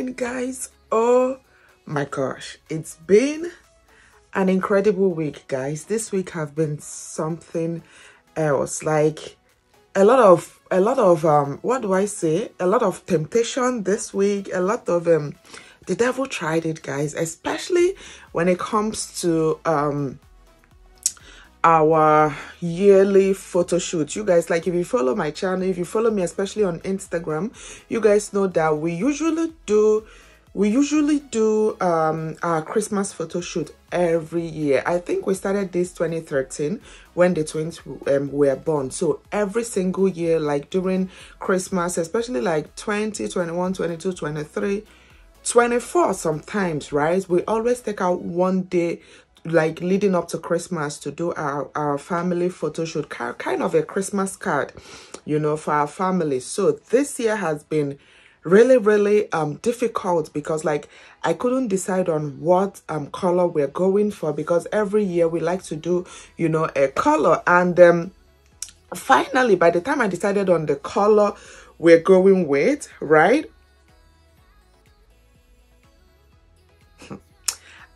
morning guys. Oh my gosh. It's been an incredible week guys. This week have been something else. Like a lot of a lot of um what do i say? A lot of temptation this week. A lot of um the devil tried it guys. Especially when it comes to um our yearly photo shoot. You guys like if you follow my channel if you follow me especially on instagram you guys know that we usually do we usually do um our christmas photo shoot every year. I think we started this 2013 when the twins um, were born. So every single year like during christmas especially like 20 21 22 23 24 sometimes right we always take out one day like leading up to Christmas to do our, our family photo shoot, kind of a Christmas card, you know, for our family. So this year has been really, really um difficult because like I couldn't decide on what um color we're going for because every year we like to do, you know, a color and um finally by the time I decided on the color we're going with, right?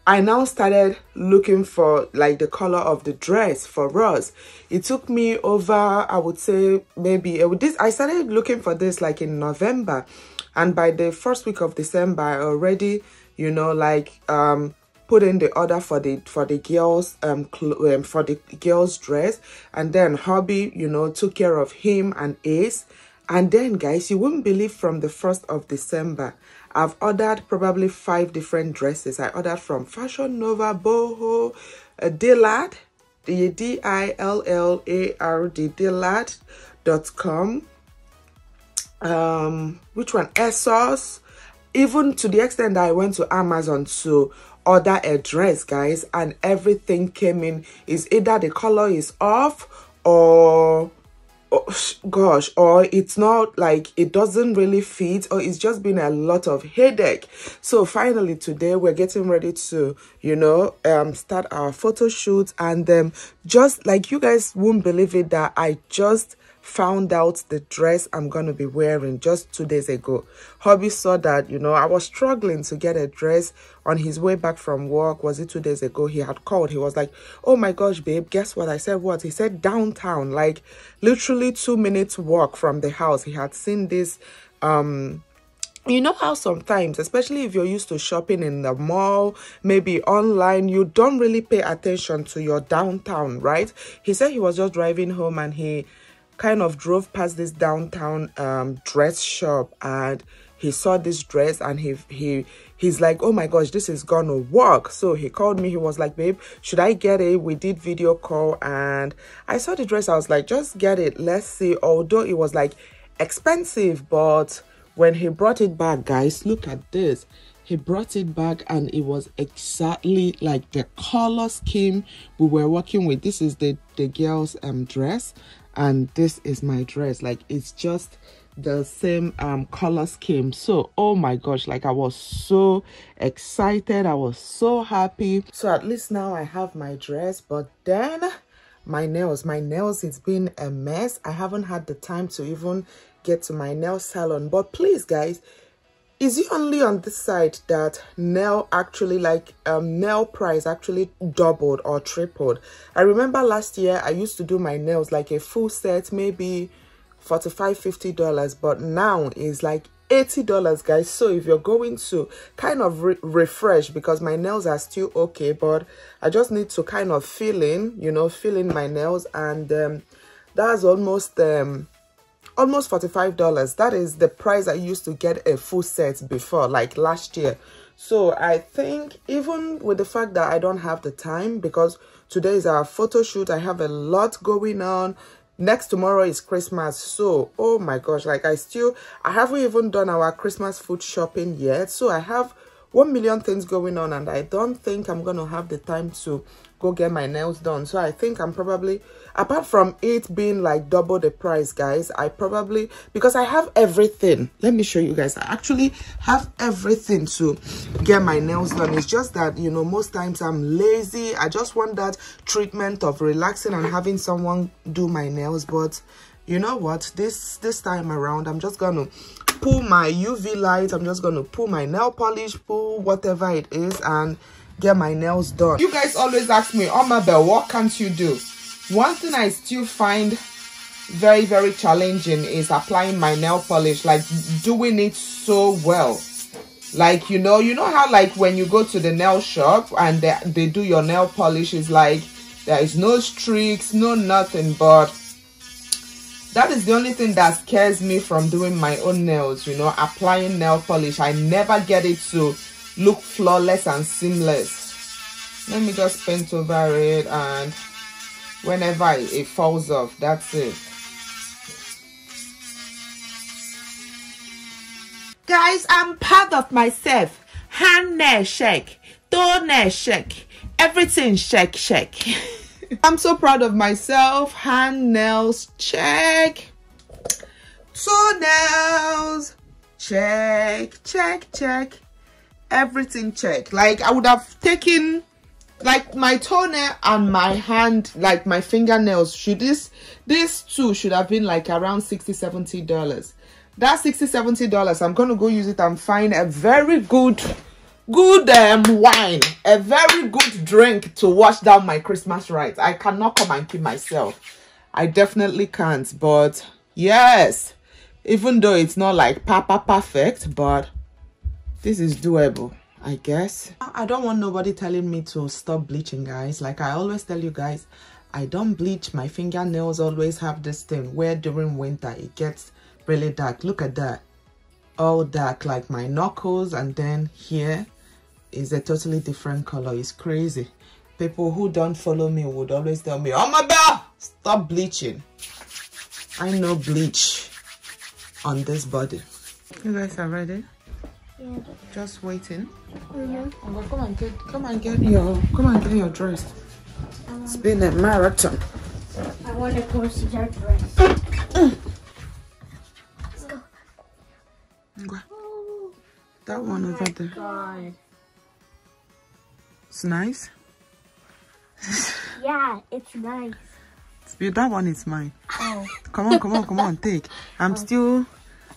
I now started looking for like the color of the dress for us. It took me over, I would say maybe this. I started looking for this like in November, and by the first week of December, I already, you know, like um put in the order for the for the girls um, um for the girls dress, and then hubby, you know, took care of him and Ace, and then guys, you wouldn't believe from the first of December I've ordered probably five different dresses. I ordered from Fashion Nova, Boohoo, uh, Dillard, D-I-L-L-A-R-D, Dillard.com. Um, which one? ASOS. Even to the extent that I went to Amazon to order a dress, guys, and everything came in. Is either the color is off or gosh or it's not like it doesn't really fit or it's just been a lot of headache. So finally today we're getting ready to you know um start our photo shoot and um just like you guys won't believe it that i just found out the dress I'm going to be wearing just two days ago. Hobby saw that, you know, I was struggling to get a dress on his way back from work. Was it two days ago? He had called. He was like, oh my gosh, babe, guess what? I said, what? He said downtown, like literally two minutes walk from the house. He had seen this, um, you know how sometimes especially if you're used to shopping in the mall maybe online you don't really pay attention to your downtown right he said he was just driving home and he kind of drove past this downtown um, dress shop and he saw this dress and he he he's like oh my gosh this is gonna work. So he called me. He was like babe should i get it? We did video call and i saw the dress. I was like just get it. Let's see. Although it was like expensive but when he brought it back guys look at this. He brought it back and it was exactly like the color scheme we were working with. This is the the girl's um dress and this is my dress. Like it's just the same um color scheme. So oh my gosh like i was so excited. I was so happy. So at least now i have my dress but then my nails my nails it's been a mess. I haven't had the time to even get to my nail salon. But please guys is it only on this side that nail actually like um nail price actually doubled or tripled? I remember last year i used to do my nails like a full set maybe 45 50 dollars but now is like 80 dollars guys. So if you're going to kind of re refresh because my nails are still okay but i just need to kind of fill in you know fill in my nails and um that's almost um almost $45 that is the price i used to get a full set before like last year. So i think even with the fact that i don't have the time because today is our photo shoot i have a lot going on. Next tomorrow is christmas. So oh my gosh like i still i haven't even done our christmas food shopping yet. So i have one million things going on and i don't think i'm gonna have the time to go get my nails done. So i think i'm probably apart from it being like double the price guys i probably because i have everything. Let me show you guys. I actually have everything to get my nails done. It's just that you know most times i'm lazy. I just want that treatment of relaxing and having someone do my nails. But you know what? This this time around i'm just gonna pull my uv light. I'm just gonna pull my nail polish pull whatever it is and get my nails done. You guys always ask me oh my bell what can't you do? One thing i still find very very challenging is applying my nail polish like doing it so well. Like you know you know how like when you go to the nail shop and they, they do your nail polish is like there is no streaks no nothing but that is the only thing that scares me from doing my own nails you know applying nail polish i never get it to look flawless and seamless let me just paint over it and whenever it falls off that's it Guys, I'm proud of myself. Hand nail shake, toe nail shake, everything shake, shake. I'm so proud of myself. Hand nails check, toe nails check, check, check, everything check. Like I would have taken like my toenail and my hand like my fingernails should this these two should have been like around 60 70 dollars that 60 70 dollars i'm gonna go use it and find a very good good um wine. A very good drink to wash down my christmas rites i cannot come and keep myself. I definitely can't but yes. Even though it's not like papa perfect but this is doable i guess. I don't want nobody telling me to stop bleaching guys. Like i always tell you guys i don't bleach. My fingernails always have this thing where during winter it gets really dark. Look at that. All dark like my knuckles and then here is a totally different color. It's crazy. People who don't follow me would always tell me oh my god stop bleaching. I know bleach on this body. You guys are ready? Yeah. just waiting? Mm -hmm. come and get come and get your come and get your dress. It's been a marathon. I want to go see your dress. Let's go. that one over there. God. It's nice. yeah, it's nice. It's. That one is mine. Oh. Come on, come on, come on, take. I'm oh. still.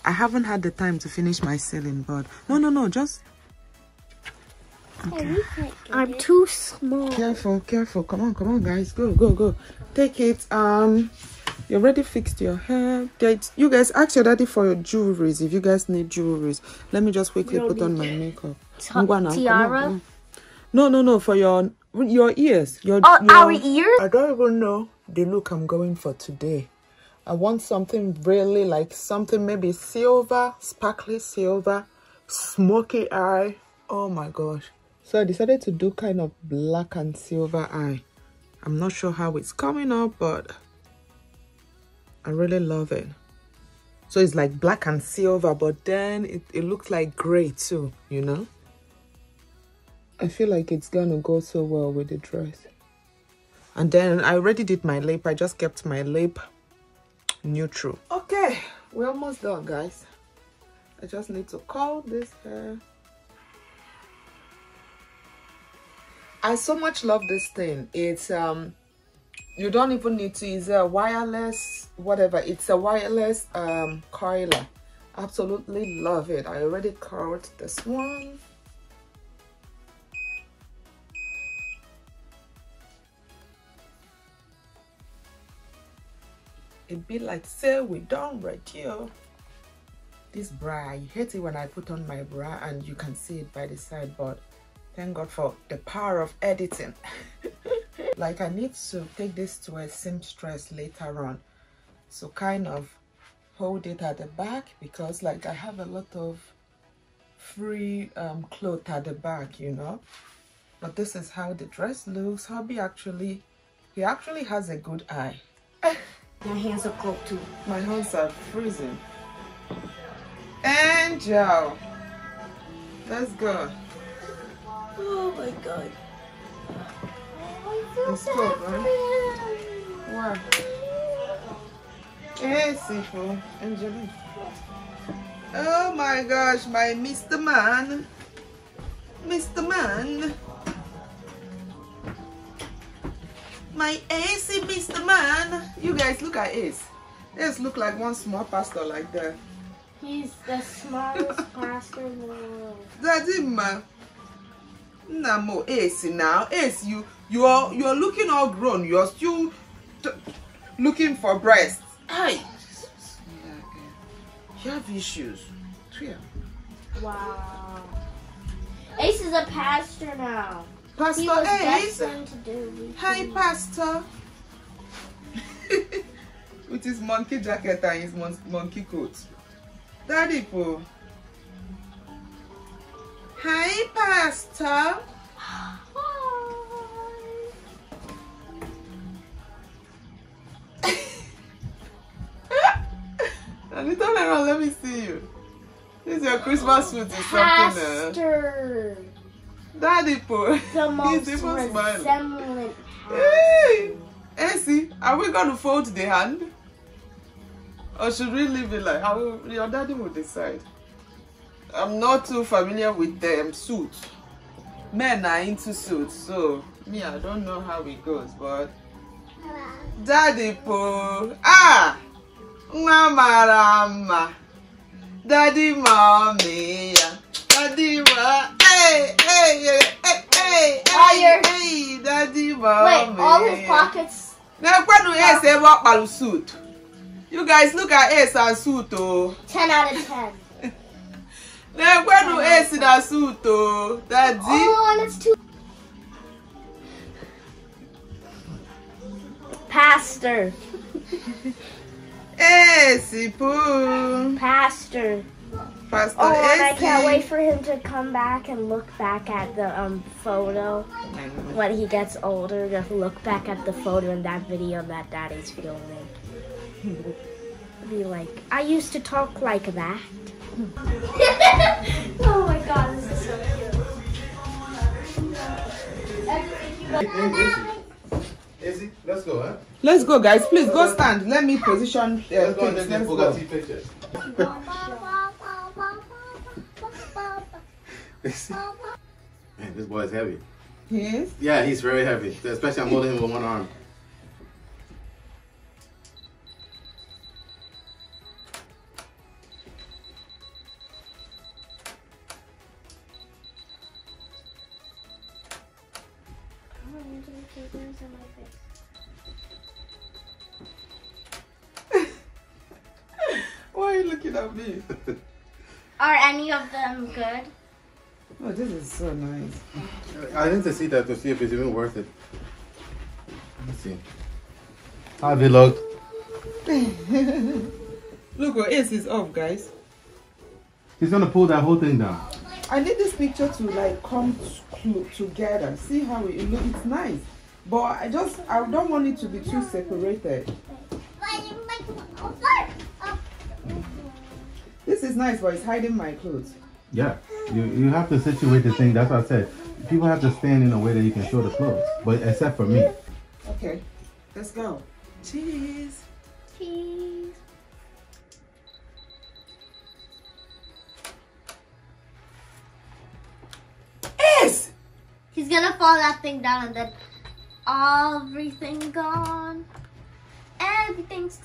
I haven't had the time to finish my selling, but no, no, no, just. Okay. I'm too small. Careful, careful. Come on, come on, guys. Go, go, go. Take it. Um you already fixed your hair you guys ask your daddy for your jewelries if you guys need jewelries let me just quickly put on my makeup tiara no no no for your your ears your, oh, your, our ears? I don't even know the look i'm going for today. I want something really like something maybe silver sparkly silver smoky eye. Oh my gosh. So i decided to do kind of black and silver eye. I'm not sure how it's coming up but I really love it. So it's like black and silver, but then it, it looks like gray too, you know? I feel like it's gonna go so well with the dress. And then I already did my lip. I just kept my lip neutral. Okay, we're almost done, guys. I just need to curl this hair. I so much love this thing. It's um you don't even need to use a wireless whatever it's a wireless um curler. absolutely love it i already curled this one it bit like say we done right here this bra i hate it when i put on my bra and you can see it by the side but thank god for the power of editing. Like I need to take this to a seamstress later on. So kind of hold it at the back because like I have a lot of free um, cloth at the back you know? But this is how the dress looks. Hubby actually he actually has a good eye my hands are cold too my hands are freezing angel let's go oh my god it's cold, right? Wow. Hey, Sifu. Angeline. Oh my gosh, my Mr. Man. Mr. Man. My AC Mr. Man. You guys look at Ace. Ace look like one small pastor like that. He's the smartest pastor in the world. Daddy ma. Namo Ace now. Ace, you you are you are looking all grown. You are still t- looking for breasts. Hi. You have issues. Yeah. Wow. Ace is a pastor now. Pastor He was Ace. destined to do. Hi, Pastor. With his monkey jacket and his mon- monkey coat. Daddy po. Hi, Pastor. Daddy, turn around. Let me see you. This is your Christmas suit. Is something. Uh, Pastor. Daddy po. The most He's even smiling. Hey, Essie, are we gonna fold the hand? Or should we leave it like how your daddy will decide? I'm not too familiar with them suits. Men are into suits, so me, I don't know how it goes, but Daddy po ah nwa mara mma Daddy mommy Daddy ma hey hey hey hey hey hey, hey Daddy mommy Wait, all his pockets. na-ekwenu Ace ebe ọ kparụ suit you guys look at Ace and suit o 10 out of 10. na-ekwenu Ace na suit o daddy Oh, it's too. Pastor. Ace po Pastor. Pastor Oh, and I can't wait for him to come back and look back at the um photo when he gets older. To look back at the photo in that video that Daddy's filming. Be like, I used to talk like that. oh my God, this is so cute. Izzy, let's go, huh? let's go guys please go stand let me position uh, Let's go and take the Bugatti pictures. Man, this boy is heavy. yes Yeah, he's very heavy. Especially I'm holding him with one arm. why are you looking at me Are any of them good? oh this is so nice I need to see that to see if it's even worth it. Let's see. How have you looked? look oh, Ace is off guys He's gonna pull that whole thing down. I need this picture to like come to, together. See how it look. It's nice, but I just I don't want it to be too separated. This is nice, but it's hiding my clothes. Yeah, you you have to situate the thing. That's what I said. People have to stand in a way that you can show the clothes, but except for me. Okay, let's go. Cheese. Cheese. Ace. He's gonna fall that thing down and then everything gone. Everything's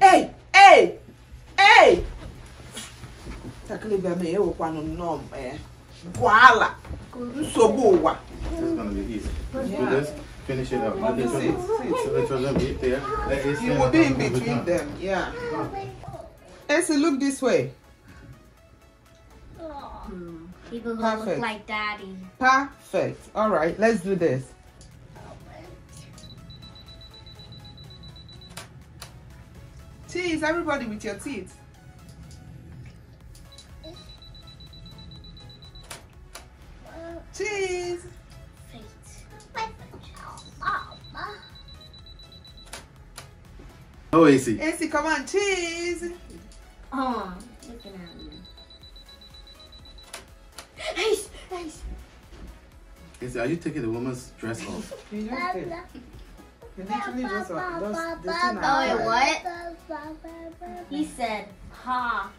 Hey, hey, hey. Takele bịa ma ewekwanụ nnọọ eh, gwala nsogbu ụwa. This is gonna be easy. Let's do this. Finish it up. Let the Sit, children, sit. so the children there. Let it You will be in between them, yeah. Ace, look this way. People who Perfect. look like daddy. Perfect. All right, let's do this. Cheese, everybody with your teeth. Cheese. Oh, AC. Ace, come on, cheese. Oh, looking at me. Nice, nice. AC, are you taking the woman's dress off? You just did. You literally just, just this Oh, wait, what? He said, ha.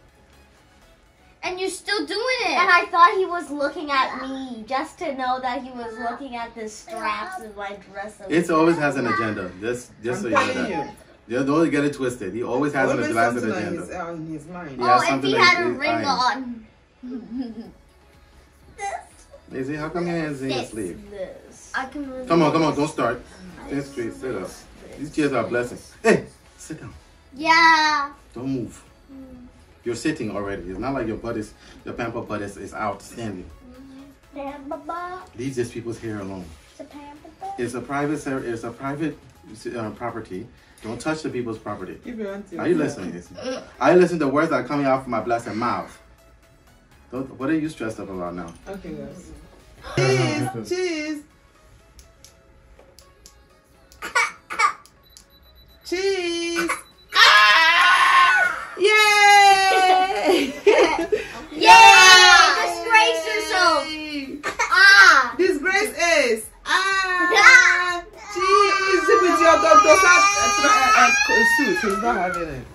And you're still doing it. And I thought he was looking at me just to know that he was looking at the straps of my dress. It always has an agenda. Just, just so I'm you know that. you. Just don't get it twisted. He always has Always a glass something on agenda. his, on his mind. Yeah, oh, if something he like had a ring I- on. Izzy, how come your hands in your sleeve? This. I can really Come on, come on, don't start. Stand straight, sit up. These chairs are a blessing. Hey, sit down. Yeah. Don't move. You're sitting already. It's not like your butt is, your pamper butt is, is out standing. Pampa Leave these people's hair alone. It's a pampa It's a private, ser- it's a private uh, property. Don't touch the people's property. If you want to. Are you listening? Izzy? Are you listening to words that are coming out from my blessed mouth? Don't, what are you stressed up about now? Okay, guys. Cheese, cheese. Cheese. Ah! Yay! Yeah! Disgrace yourself! Ah! Disgrace is. Ah! Cheese with your doctor uh, uh, suit. He's not having it.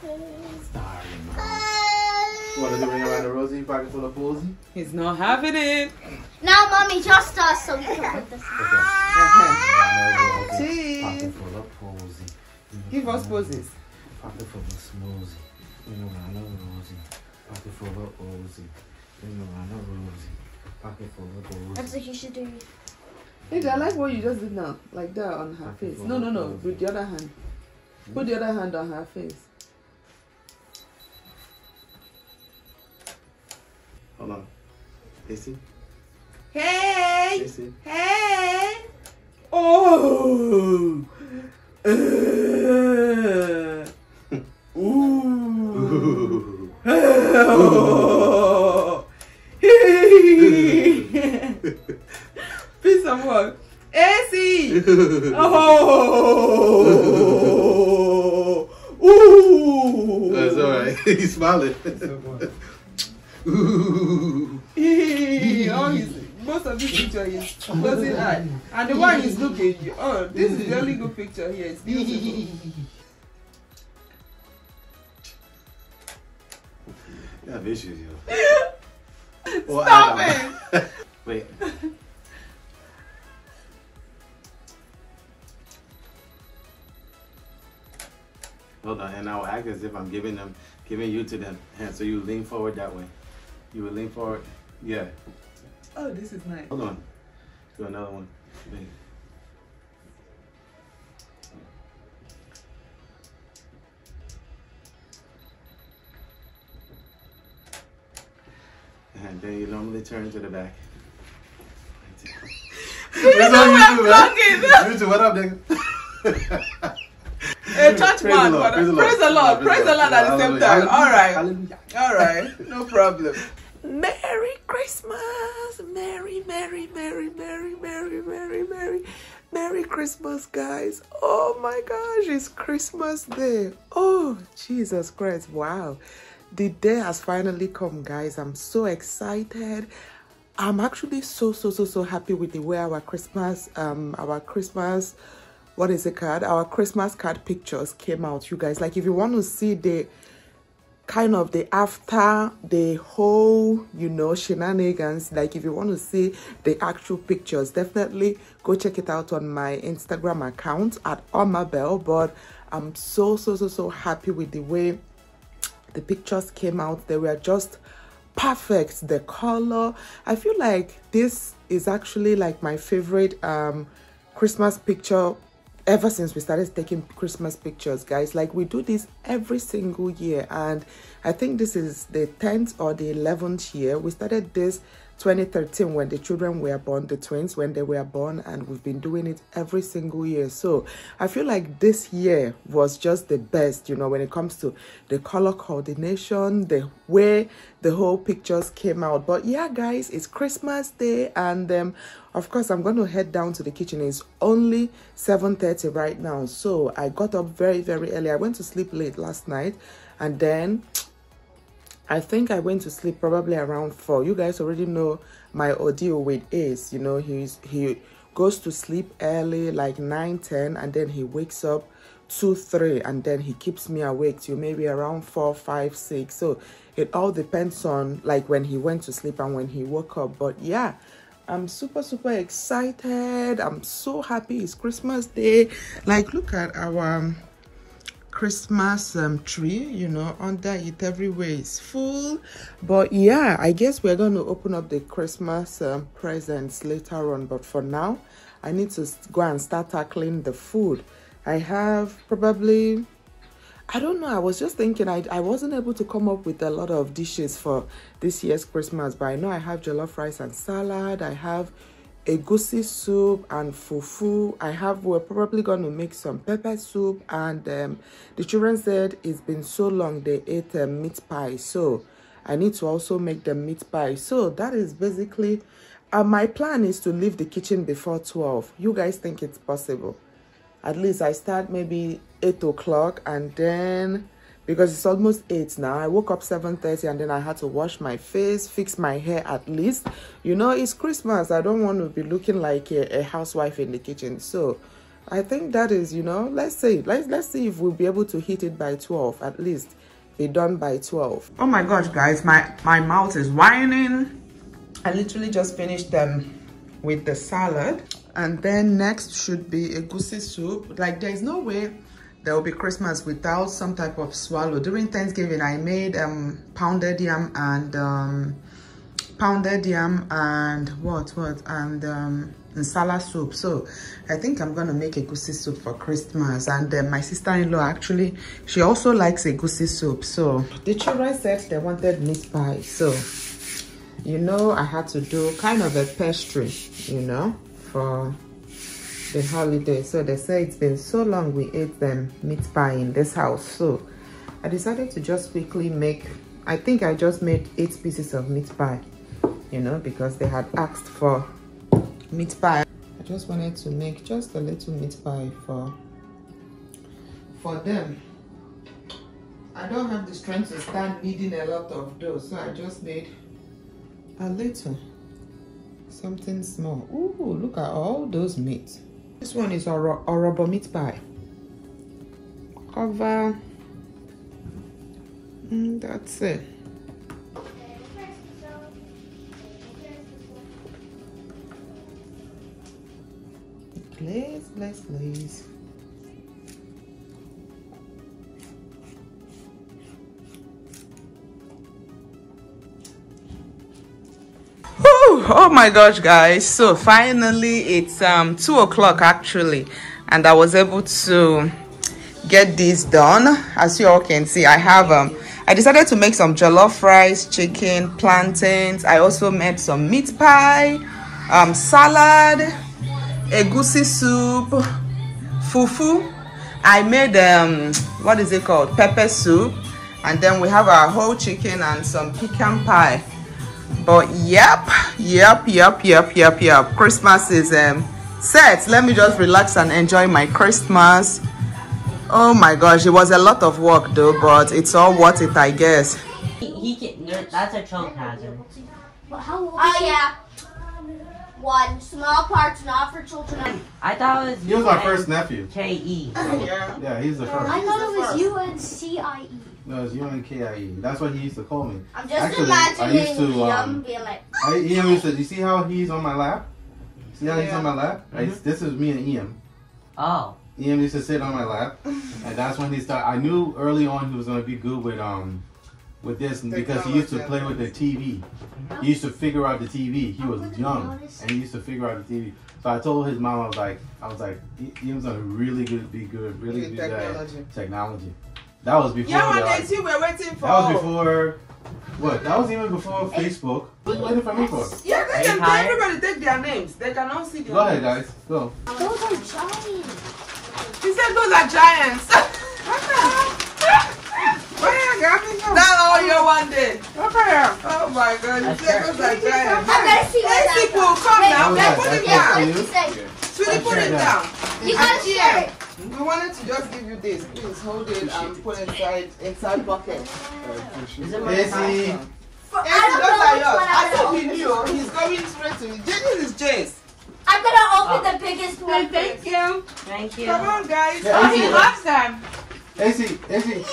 Sorry, man. Want to do ring around the rosy pocket full of posy? He's not having it. Now, mommy, just us so we can put this. Uh-huh. Cheese. Pocket full of posy. Give us poses. Pocket full of smoothie. You know, I know rosy. Pocket full of posy. You know, I know rosy. Pocket full of posy. That's what you should do. Hey, I like what you just did now, like that on her face. No, no, no, with the other hand. Put the other hand on her face. Hold on. Casey? Hey, Casey? hey. Oh. Uh. Ooh. Ooh. Piece of work. AC. Oh. Ooh. That's alright. He's smiling. Ooh. oh, he's, most of this picture is closing eye. And the one he's looking, oh, this is the only good picture here. It's beautiful. You have issues, yo. Or Stop Adam. Wait. Hold on, and I'll act as if I'm giving them, giving you to them. And so you lean forward that way. You will lean forward. Yeah. Oh, this is nice. Hold on. Do another one. And then you normally turn to the back. That's know all you do, man. YouTube, what up, nigga? A church Praise the man. Lord, what- praise the Lord. Praise the Lord. Praise the Lord at the same Hallelujah. time. All right. Hallelujah. All right. No problem. Merry Christmas. Merry, merry, merry, merry, merry, merry, merry. Merry Christmas, guys. Oh my gosh, it's Christmas Day. Oh, Jesus Christ. Wow. The day has finally come, guys. I'm so excited. I'm actually so so so so happy with the way our Christmas um our Christmas what is it called our Christmas card pictures came out you guys like if you want to see the kind of the after the whole you know shenanigans like if you want to see the actual pictures definitely go check it out on my instagram account at omabelle but i'm so so so so happy with the way the pictures came out they were just perfect. The color i feel like this is actually like my favorite um christmas picture ever since we started taking christmas pictures guys. Like we do this every single year and i think this is the 10th or the 11th year we started this 2013 when the children were born the twins when they were born and we've been doing it every single year. So i feel like this year was just the best you know when it comes to the color coordination the way the whole pictures came out. But yeah guys it's christmas day and um of course i'm going to head down to the kitchen. It's only 7:30 right now. So i got up very very early. I went to sleep late last night and then I think I went to sleep probably around four. You guys already know my ordeal with Ace. You know, he's he goes to sleep early, like 9, 10, and then he wakes up 2, 3, and then he keeps me awake till maybe around 4, 5, 6. So it all depends on like when he went to sleep and when he woke up. But yeah, I'm super, super excited. I'm so happy it's Christmas Day. Like, look at our um, Christmas um, tree, you know, under it everywhere is full. But yeah, I guess we're going to open up the Christmas um, presents later on. But for now, I need to go and start tackling the food. I have probably I don't know. I was just thinking I, I wasn't able to come up with a lot of dishes for this year's Christmas, but I know I have jollof rice and salad. I have egusi soup and fufu. I have we're probably going to make some pepper soup and um, the children said it's been so long they ate um, meat pie, so I need to also make the meat pie. So that is basically uh, my plan is to leave the kitchen before 12. You guys think it's possible? at least I start maybe eight o'clock and then because it's almost eight now. I woke up seven thirty and then I had to wash my face, fix my hair at least. You know, it's Christmas. I don't want to be looking like a, a housewife in the kitchen. So I think that is, you know, let's see. let's let's see if we'll be able to hit it by twelve at least. Be done by twelve. Oh my gosh, guys, my my mouth is whining. I literally just finished them with the salad and then next should be egusi soup like there's no way there will be christmas without some type of swallow. During thanksgiving i made um pounded yam and um pounded yam and what what and um salad soup. So i think i'm gonna make egusi soup for christmas. And then my sister-in-law actually she also likes egusi soup. So the children said they wanted meat pie. So you know i had to do kind of a pastry you know for the holiday. So they say it's been so long we ate them meat pie in this house. So i decided to just quickly make i think i just made eight pieces of meat pie you know because they had asked for meat pie. I just wanted to make just a little meat pie for for them. I don't have the strength to stand kneading a lot of dough so i just made a little something small. Ooh, look at all those meat this one is oro orobo meat pie. Cover. Mm, that's it. Please please please oh my gosh guys. So finally it's um two o'clock actually and i was able to get this done. As you all can see i have um i decided to make some jollof rice chicken plantains. I also made some meat pie um salad egusi soup fufu. I made um what is it called? Pepper soup. And then we have our whole chicken and some pecan pie but yep yep yep yep yep yep christmas is um set let me just relax and enjoy my christmas oh my gosh it was a lot of work though but it's all worth it i guess He, he can, that's a choke hazard. But how Oh, yeah. One. Small parts not for children. I thought it was He was my first nephew. K-E. yeah Yeah, he's the first. I thought it was U N C I E. No, it's Young UNKIE. That's what he used to call me. I'm just Actually, I imagining used to, Liam um, being like, oh, I, Ian used to, you see how he's on my lap? See how he's on my lap? I, this is me and Ian. Oh. Ian used to sit on my lap, and that's when he started. I knew early on he was going to be good with um with this because he used to play with the TV. He used to figure out the TV. He was young, and he used to figure out the TV. So I told his mom, I was like, I was like, "I- Ian's gonna really good, be good, really Good good at technology. technology. That was before. yeah the, what like, they see waiting for that was before. What? That was even before Facebook. What are waiting for me for? yeah they can tired? everybody take their names they can all see their Go ahead, names. guys. Go. those are giants. he said those are giants what the hell Where you got me from? That's all your one day. Okay. Oh my god, you said fair. those are giants. I'm gonna see what Hey, that people, come Wait, now. What was Then that? put it down. for What you? did you say? Sweetie, put it down. You gotta share it. We wanted to just give you this. Please hold it and put it inside inside bucket. Is it my Casey. For, Yes, I don't those know are which yours. one I I'm thought gonna we open. knew. He's going straight to it. This is Jace. I'm gonna open the biggest one. Thank you. Thank you. Come on, guys. Yeah, Oh, he loves them. AC, AC, look,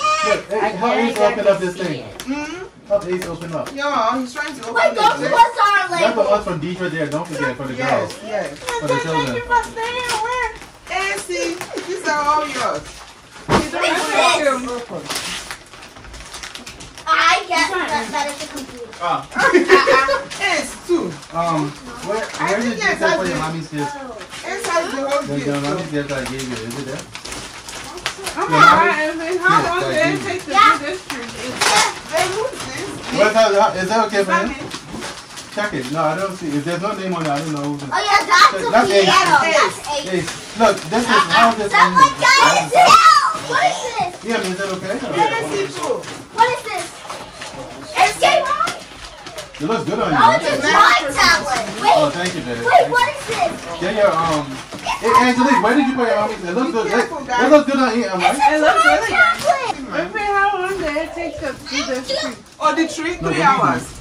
I hey, how can't Ace open up this thing? it. Mm-hmm. Help Ace open up. Yeah, he's trying to open Wait, it. those Jace. ones are That's the labeled. ones from Deidre there, don't forget, for the Yes, girls. yes. For the children. Thank you for staying away. AC, these are all yours. I guess that, that is a computer. Ah. It's two. Um, where, I where think did you yes, take I for your did. mommy's gift? Inside the whole The, the gift. mommy's gift I gave you, is it there? Oh Yeah, my mommy. God, how long did it take to Yeah. do this tree? Remove this. What's that, is that okay for Mommy. you? Check it. No, I don't see. If there's no name on it, I don't know who's it. Oh yeah, that's a That's eight. piano. That's eight. Hey, look, this is how this Someone guys ended. help! What is this? Yeah, is that okay? Let us see. What is this? Escape room? It looks good on you. Oh, it's a drawing tablet. Oh, thank you, baby. wait, what is this? Yeah, yeah, um, hey, Angelique, where did you put your mommy's? It looks good. It, careful, guys. it looks good on you, It's right? It looks drawing really tablet. Evan, how long did it take to do this tree? Oh, the tree? Three what hours.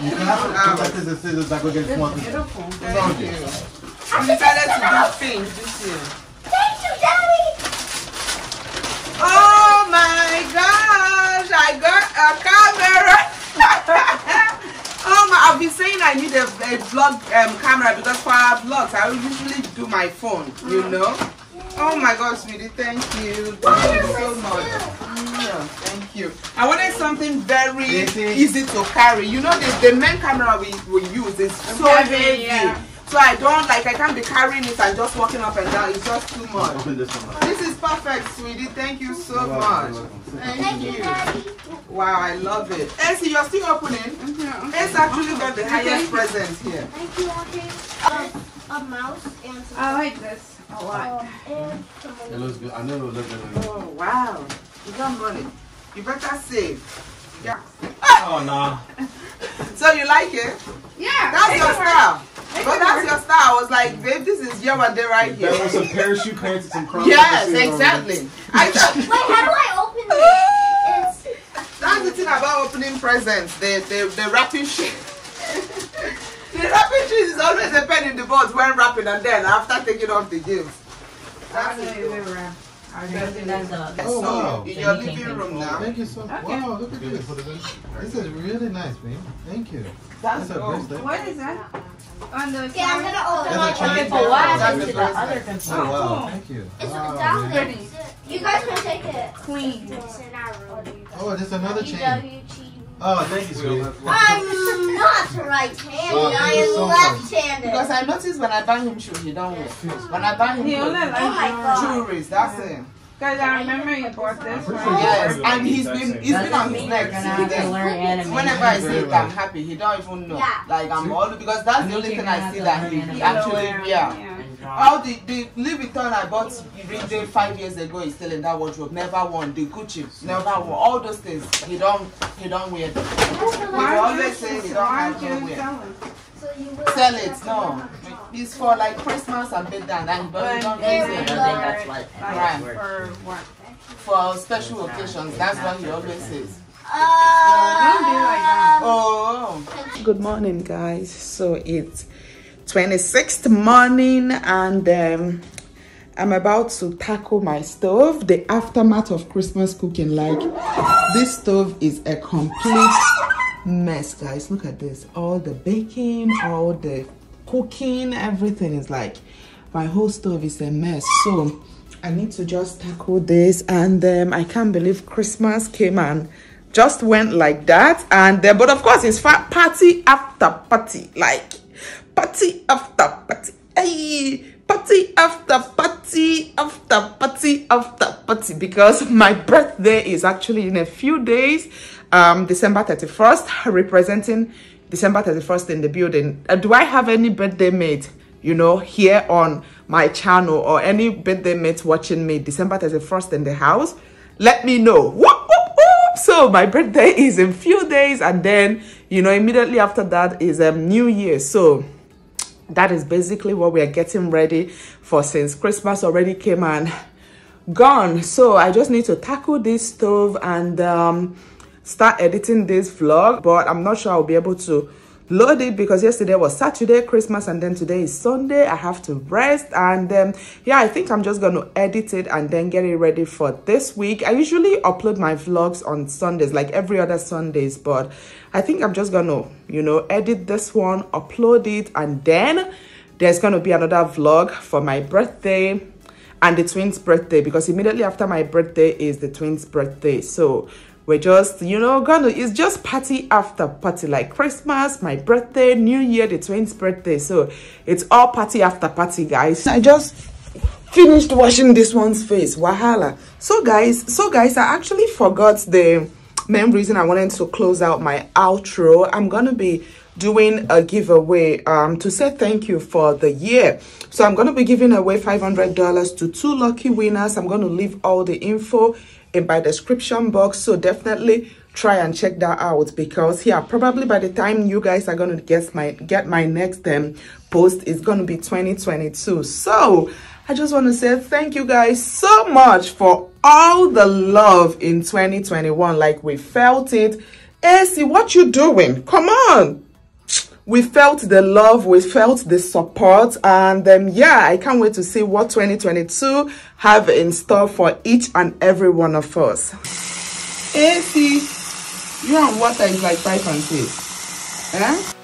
You can have it come the scissors that go get small. What's Beautiful. wrong with you? I decided to do things this year. Thank you, Daddy. Oh my gosh, I got a camera. oh my, I've been saying I need a, a vlog um, camera because for our vlogs, I usually do my phone, you know. Oh my gosh, sweetie, thank you. Thank you so much. Yeah, thank you. I wanted something very Easy. easy to carry. You know, the, the main camera we, we use is so Heavy, heavy. yeah. So I don't like, I can't be carrying it and just walking up and down. It's just too much. Open this one. up. This is perfect, sweetie. Thank you so You're much. you're welcome. Thank you, Wow, I love it. Elsie, you're still opening. Yeah. Ace actually got the highest present here. Thank you, Auntie. A, a mouse and. I like this a lot. Oh, It looks good. I know it will look good on you. Oh, wow. You got money. You better save. Yeah. Ah! Oh, no. So you like it? Yeah. That's your style. It But that's your style. I was like, babe, this is your one day right here. That was some parachute pants and some crop Yes, exactly. I thought, Wait, how do I open this? It's. that's the thing about opening presents. The the, the wrapping sheet. the wrapping sheet is always a pen in the box when wrapping and then after taking off the gift. I That's know it. they. I That's got a, it. That's Oh, wow. in your living room now. Thank you so much. Okay. Wow, look at this. This is really nice, man. Thank you. That's That's a cool. bracelet. What is that? On the Okay, I'm gonna open oh, That's a my chain. oh, what happened the to the bracelet. other Oh, wow. cool. Thank you. It's Wow, down there. You guys can take it. Clean. It's in our room. Oh, there's another chain. EWG. Oh, thank you, sweetie. I'm not right-handed. Oh, I am so left-handed. Because I noticed when I buy him shoes, he don't wear. When I buy him He only clothes, likes Oh jewelry, that's it. Because I remember you bought this pretty one. Yes, and he's been he's been on Doesn't his mean neck gonna since have to then. learn animation. Whenever I see say it. I'm happy. He don't even know. Yeah. Like I'm all because that's the only thing I see that he, he animation. actually Yeah. Yeah. And the the Louis Vuitton I bought Ringo five years ago is still in that wardrobe. Never worn. the Gucci. Never worn. all those things. He don't he don't wear them. Why You always you- say you don't why have don't you nowhere. sell it? So you Sell it no. It's for like Christmas and birthday and that, but he don't use it. don't think that's what Like, Right. for what? for special occasions. That's what he always says. Don't be like that. Oh. Good morning, guys. So it's 26th morning, and um, I'm about to tackle my stove. The aftermath of Christmas cooking. Like this stove is a complete mess, guys. Look at this. All the baking, all the cooking, everything is like my whole stove is a mess. So I need to just tackle this, and um, I can't believe Christmas came and just went like that. And uh, but of course, it's party after party, like party after party. Hey, party after party after party after party because my birthday is actually in a few days, um, December 31st, representing December 31st in the building. Uh, do I have any birthday mate, you know, here on my channel or any birthday mates watching me December 31st in the house? Let me know. So my birthday is in few days and then, you know, immediately after that is um, New Year. So that is basically what we are getting ready for since Christmas already came and gone. So I just need to tackle this stove and um, start editing this vlog. But I'm not sure I'll be able to load it because yesterday was Saturday, Christmas, and then today is Sunday. I have to rest. And um, yeah, I think I'm just going to edit it and then get it ready for this week. I usually upload my vlogs on Sundays, like every other Sundays. But I think I'm just going to, you know, edit this one, upload it, and then there's going to be another vlog for my birthday and the twins birthday because immediately after my birthday is the twins birthday so we're just you know gonna it's just party after party like christmas my birthday new year the twins birthday. So it's all party after party guys. I just finished washing this one's face wahala. So guys so guys i actually forgot the main reason i wanted to close out my outro. I'm gonna be doing a giveaway um to say thank you for the year. So i'm going to be giving away 500 dollars to two lucky winners. I'm going to leave all the info in my description box so definitely try and check that out because yeah probably by the time you guys are going to get my get my next um post is going to be 2022 so i just want to say thank you guys so much for all the love in 2021 like we felt it. AC, what you doing? Come on we felt the love we felt the support and um, yeah i can't wait to see what 2022 have in store for each and every one of us. AC, you and water is like five and six eh